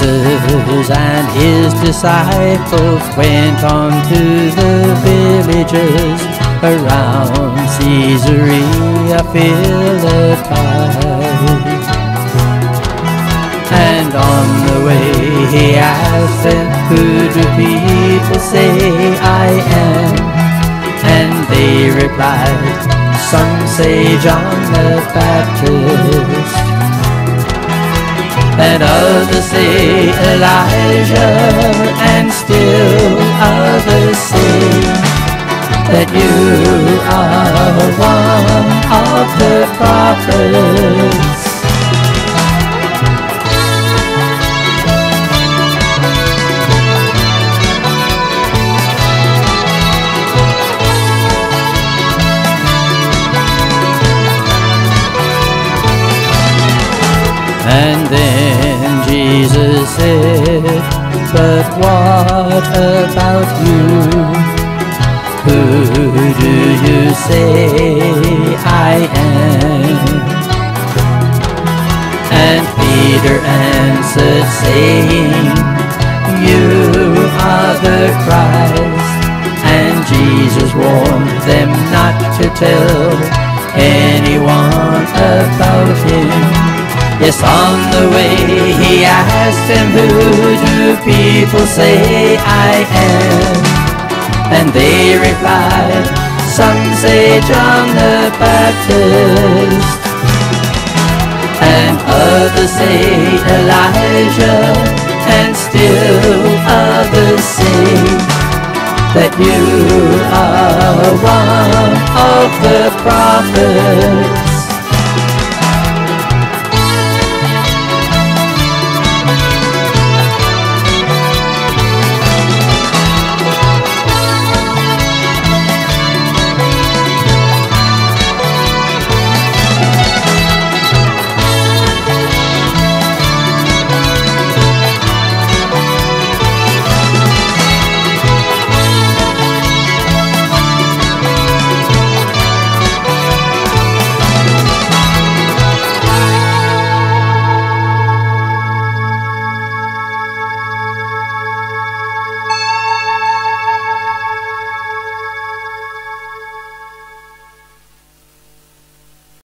Jesus and his disciples went on to the villages around Caesarea Philippi. And on the way he asked them, Who do people say I am? And they replied, Some say John the Baptist and others say Elijah, and still others say that you are one of the prophets. And then Jesus said, But what about you? Who do you say I am? And Peter answered, saying, You are the Christ. And Jesus warned them not to tell anyone about him. Yes, on the way he asked them, Who do people say I am? And they replied, Some say John the Baptist, and others say Elijah, and still others say that you are one of the prophets.